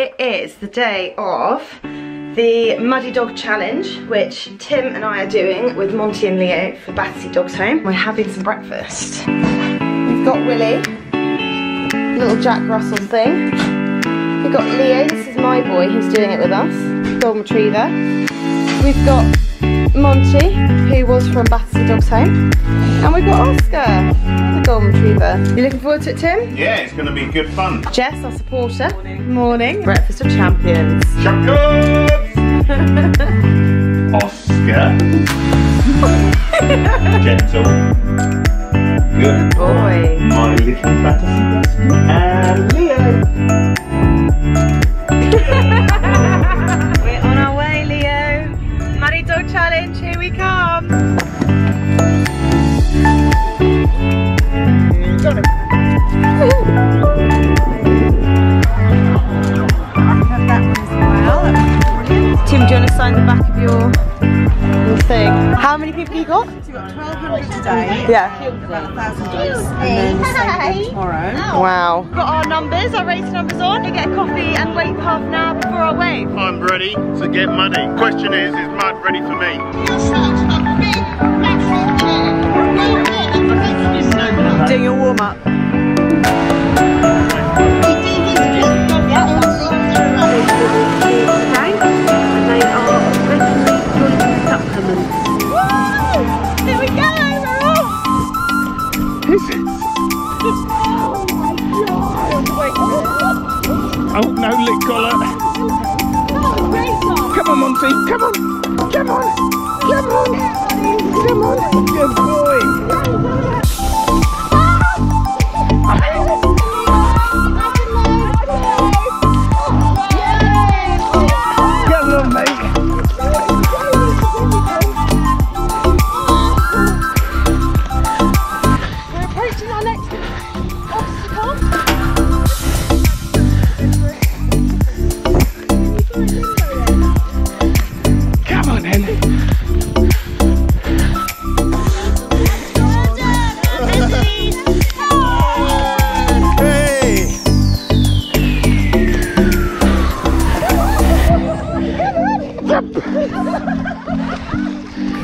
it is the day of the Muddy Dog Challenge, which Tim and I are doing with Monty and Leo for Battersea Dogs Home. We're having some breakfast. We've got Willie, little Jack Russell thing. We've got Leo, this is my boy, he's doing it with us, Golden Retriever. We've got Monty, who was from Battersea Dogs Home. And we've got Oscar, the Golden Retriever. You looking forward to it, Tim? Yeah, it's going to be good fun. Jess, our supporter. Morning. Morning. Breakfast of Champions. Champions! Oscar. Gentle. Good boy. My little Battersea And Tim, do you want to sign the back of your, your thing? How many people you got? We've got 1,200 today. Yeah. About 1,000 dogs. And then the same again tomorrow. Wow. Got our numbers, our race numbers on. We get a coffee and wait for half an hour before our wave. I'm ready to get muddy. Question is, is mud ready for me? Come on, Monty. Come on. Come on. Come on. Come on. Good boy. Come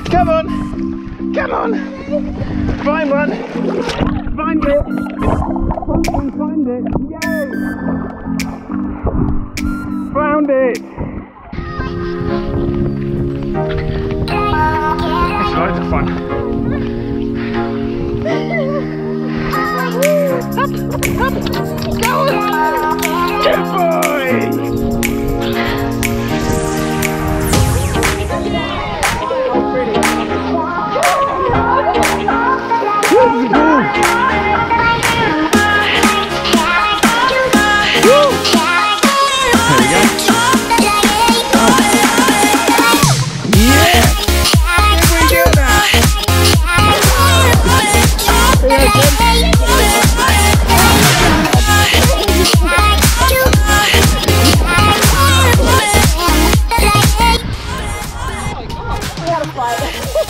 on, Come on. Come on. Find one. Find it. Find it. Yay.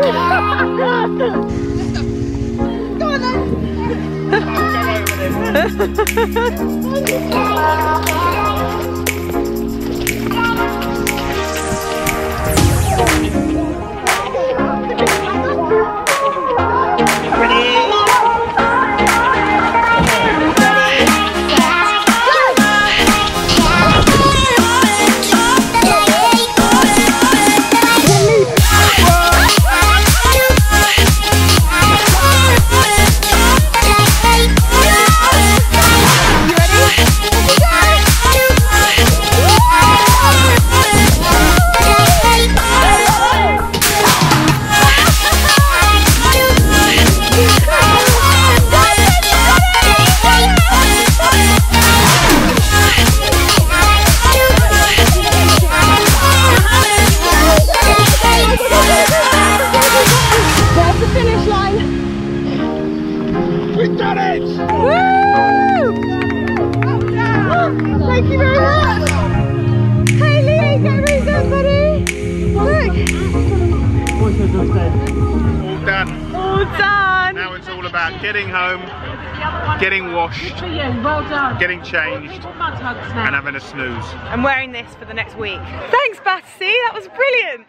Ready? Woo! Thank you very much. Hey, Lee, get me. Look. All done. All done. Now it's all about getting home, getting washed, well getting changed, and having a snooze. I'm wearing this for the next week. Thanks, Bassy. That was brilliant.